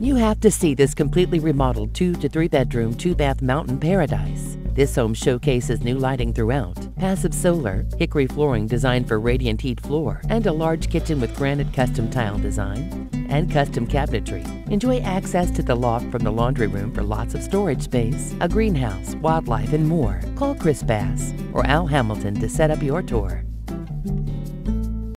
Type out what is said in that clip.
You have to see this completely remodeled two to three bedroom, two bath mountain paradise. This home showcases new lighting throughout, passive solar, hickory flooring designed for radiant heat floor, and a large kitchen with granite custom tile design and custom cabinetry. Enjoy access to the loft from the laundry room for lots of storage space, a greenhouse, wildlife, and more. Call Chris Bass or Al Hamilton to set up your tour.